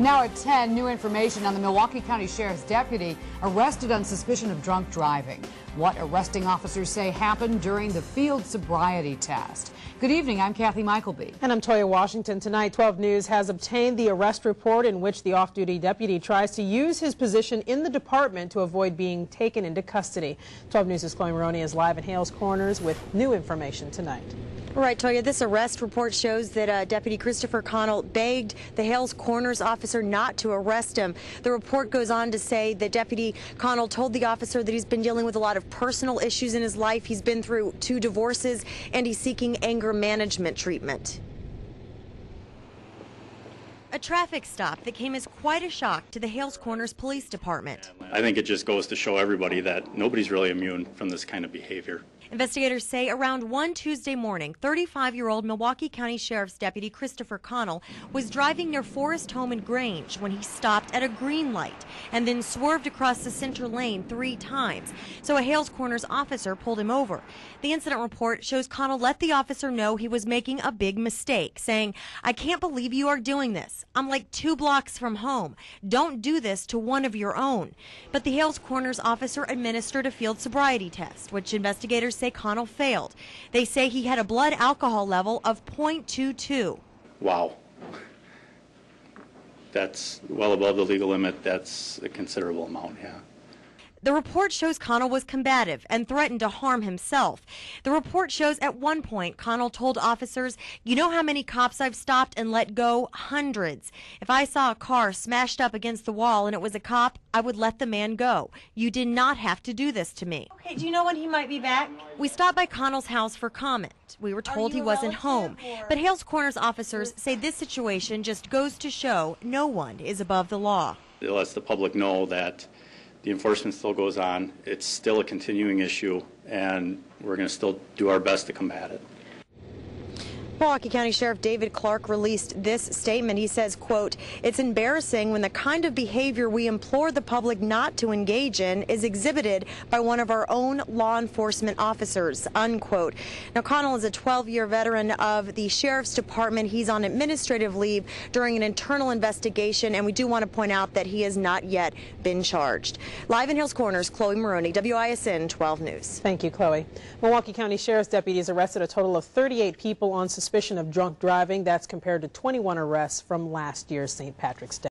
Now at 10, new information on the Milwaukee County Sheriff's deputy arrested on suspicion of drunk driving. What arresting officers say happened during the field sobriety test. Good evening, I'm Kathy Mykleby. And I'm Toya Washington. Tonight, 12 News has obtained the arrest report in which the off-duty deputy tries to use his position in the department to avoid being taken into custody. 12 News' Chloe Maroney is live in Hales Corners with new information tonight. Right, Toya, this arrest report shows that uh, Deputy Christopher Connell begged the Hales Corners officer not to arrest him. The report goes on to say that Deputy Connell told the officer that he's been dealing with a lot of personal issues in his life. He's been through two divorces and he's seeking anger management treatment. A traffic stop that came as quite a shock to the Hales Corners Police Department. I think it just goes to show everybody that nobody's really immune from this kind of behavior. Investigators say around 1 Tuesday morning, 35 year old Milwaukee County Sheriff's Deputy Christopher Connell was driving near Forest Home and Grange when he stopped at a green light and then swerved across the center lane three times. So a Hales Corners officer pulled him over. The incident report shows Connell let the officer know he was making a big mistake, saying, I can't believe you are doing this. I'm like two blocks from home. Don't do this to one of your own. But the Hales Corners officer administered a field sobriety test, which investigators say Connell failed. They say he had a blood alcohol level of 0.22. Wow. That's well above the legal limit. That's a considerable amount, yeah. The report shows Connell was combative and threatened to harm himself. The report shows at one point Connell told officers, You know how many cops I've stopped and let go? Hundreds. If I saw a car smashed up against the wall and it was a cop, I would let the man go. You did not have to do this to me. Okay, do you know when he might be back? We stopped by Connell's house for comment. We were told he wasn't home. Or? But Hales Corners officers say this situation just goes to show no one is above the law. It lets the public know that the enforcement still goes on. It's still a continuing issue, and we're going to still do our best to combat it. Milwaukee County Sheriff David Clarke released this statement. He says, quote, it's embarrassing when the kind of behavior we implore the public not to engage in is exhibited by one of our own law enforcement officers, unquote. Now, Connell is a 12-year veteran of the Sheriff's Department. He's on administrative leave during an internal investigation, and we do want to point out that he has not yet been charged. Live in Hales Corners, Chloe Maroney, WISN 12 News. Thank you, Chloe. Milwaukee County Sheriff's deputies arrested a total of 38 people on suspicion of drunk driving. That's compared to 21 arrests from last year's St. Patrick's Day.